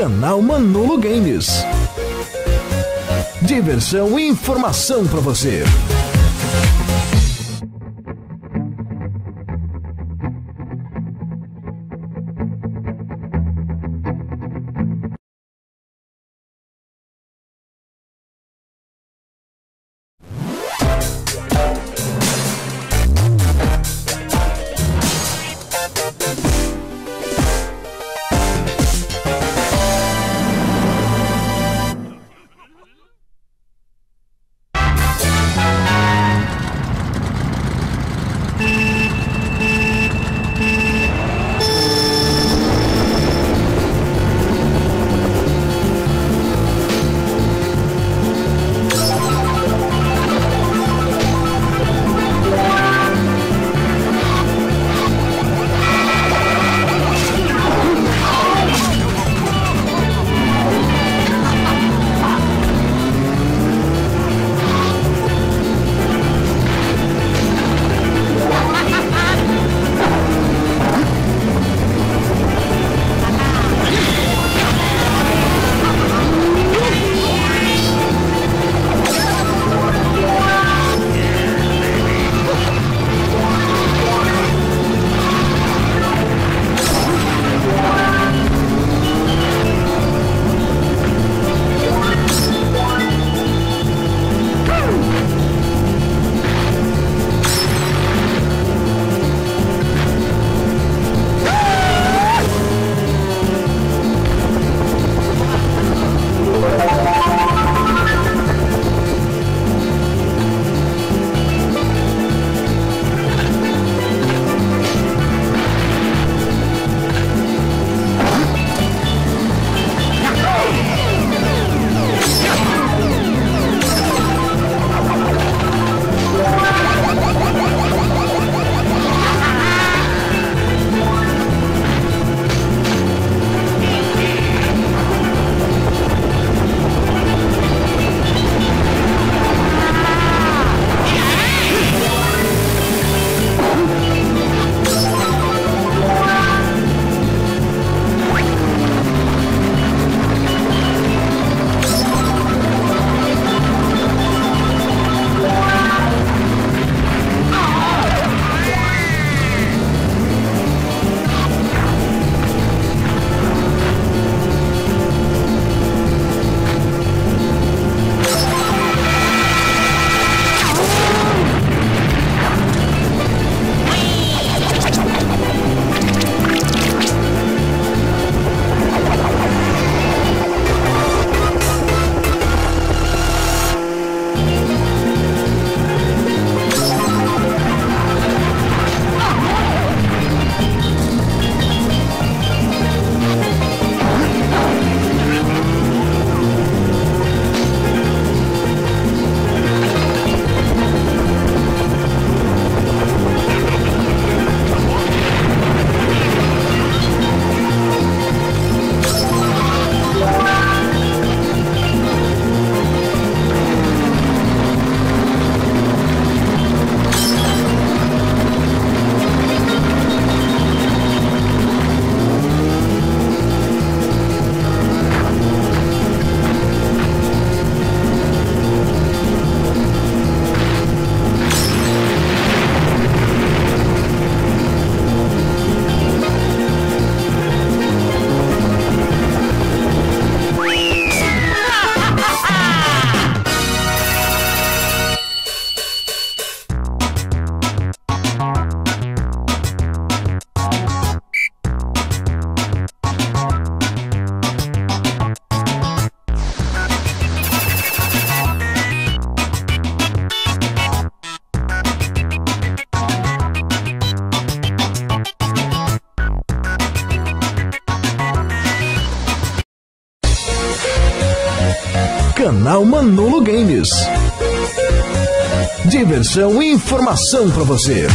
Canal Manolo Games. Diversão e informação para você. Canal Manolo Games. Diversão e informação para você.